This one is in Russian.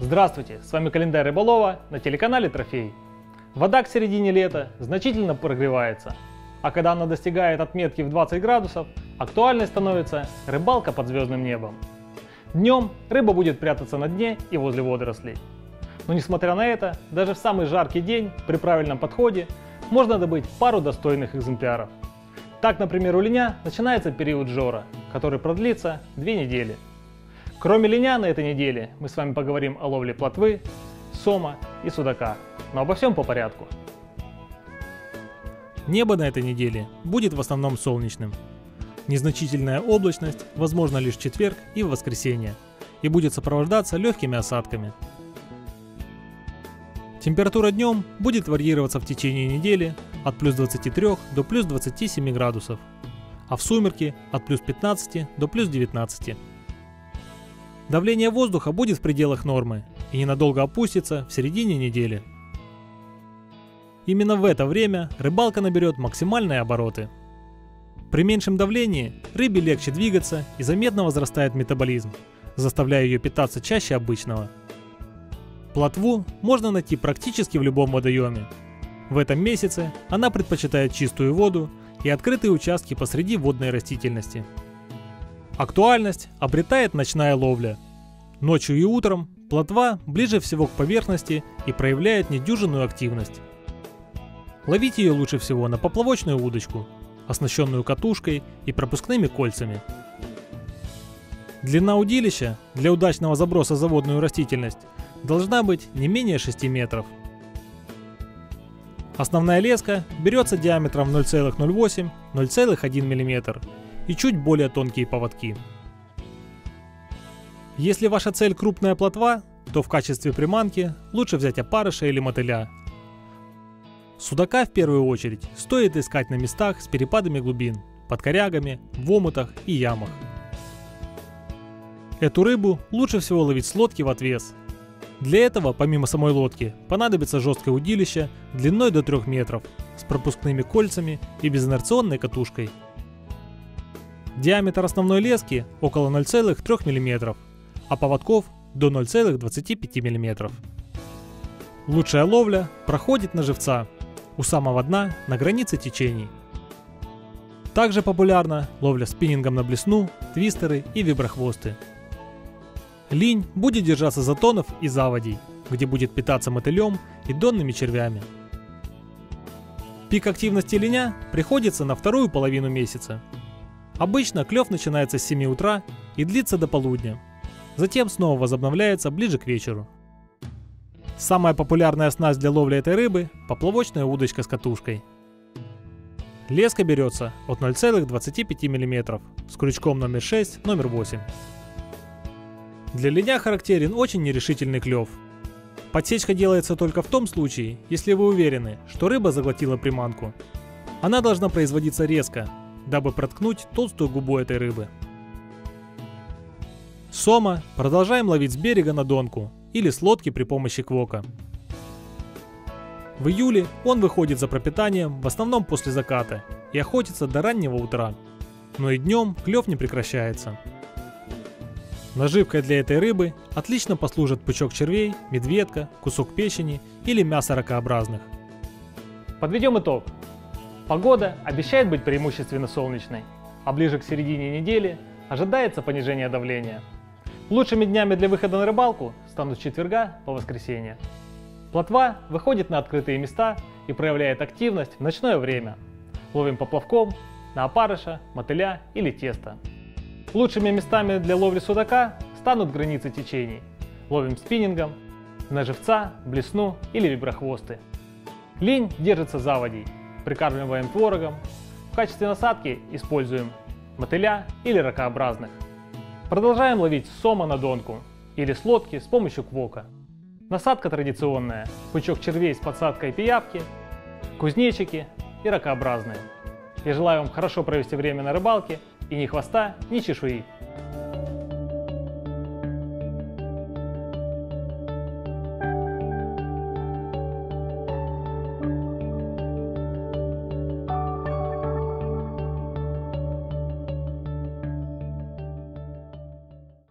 Здравствуйте, с вами календарь рыболова на телеканале Трофей. Вода к середине лета значительно прогревается, а когда она достигает отметки в 20 градусов, актуальной становится рыбалка под звездным небом. Днем рыба будет прятаться на дне и возле водорослей. Но несмотря на это, даже в самый жаркий день при правильном подходе можно добыть пару достойных экземпляров. Так, например, у линя начинается период жора, который продлится две недели – Кроме линя на этой неделе мы с вами поговорим о ловле плотвы, сома и судака. Но обо всем по порядку. Небо на этой неделе будет в основном солнечным. Незначительная облачность возможна лишь в четверг и в воскресенье и будет сопровождаться легкими осадками. Температура днем будет варьироваться в течение недели от плюс 23 до плюс 27 градусов, а в сумерки от плюс 15 до плюс 19. Давление воздуха будет в пределах нормы и ненадолго опустится в середине недели. Именно в это время рыбалка наберет максимальные обороты. При меньшем давлении рыбе легче двигаться и заметно возрастает метаболизм, заставляя ее питаться чаще обычного. Плотву можно найти практически в любом водоеме. В этом месяце она предпочитает чистую воду и открытые участки посреди водной растительности. Актуальность обретает ночная ловля. Ночью и утром плотва ближе всего к поверхности и проявляет недюжинную активность. Ловить ее лучше всего на поплавочную удочку, оснащенную катушкой и пропускными кольцами. Длина удилища для удачного заброса за водную растительность должна быть не менее 6 метров. Основная леска берется диаметром 0,08-0,1 мм и чуть более тонкие поводки. Если ваша цель крупная плотва, то в качестве приманки лучше взять опарыша или мотыля. Судака в первую очередь стоит искать на местах с перепадами глубин, под корягами, в омутах и ямах. Эту рыбу лучше всего ловить с лодки в отвес. Для этого, помимо самой лодки, понадобится жесткое удилище длиной до 3 метров, с пропускными кольцами и безинерционной катушкой – Диаметр основной лески около 0,3 мм, а поводков до 0,25 мм. Лучшая ловля проходит на живца, у самого дна на границе течений. Также популярна ловля спиннингом на блесну, твистеры и виброхвосты. Линь будет держаться за тонов и заводей, где будет питаться мотылем и донными червями. Пик активности линя приходится на вторую половину месяца – Обычно клев начинается с 7 утра и длится до полудня. Затем снова возобновляется ближе к вечеру. Самая популярная снасть для ловли этой рыбы – поплавочная удочка с катушкой. Леска берется от 0,25 мм с крючком номер 6, номер 8. Для линя характерен очень нерешительный клев. Подсечка делается только в том случае, если вы уверены, что рыба заглотила приманку. Она должна производиться резко, дабы проткнуть толстую губу этой рыбы. Сома продолжаем ловить с берега на донку или с лодки при помощи квока. В июле он выходит за пропитанием в основном после заката и охотится до раннего утра. Но и днем клев не прекращается. Наживкой для этой рыбы отлично послужат пучок червей, медведка, кусок печени или мясо ракообразных. Подведем итог. Погода обещает быть преимущественно солнечной, а ближе к середине недели ожидается понижение давления. Лучшими днями для выхода на рыбалку станут с четверга по воскресенье. Плотва выходит на открытые места и проявляет активность в ночное время. Ловим поплавком, на опарыша, мотыля или тесто. Лучшими местами для ловли судака станут границы течений. Ловим спиннингом, на живца, блесну или виброхвосты. Линь держится заводей, прикармливаем творогом. В качестве насадки используем мотыля или ракообразных. Продолжаем ловить сома на донку или с лодки с помощью квока. Насадка традиционная, пучок червей с подсадкой пиявки, кузнечики и ракообразные. Я желаю вам хорошо провести время на рыбалке и ни хвоста, ни чешуи.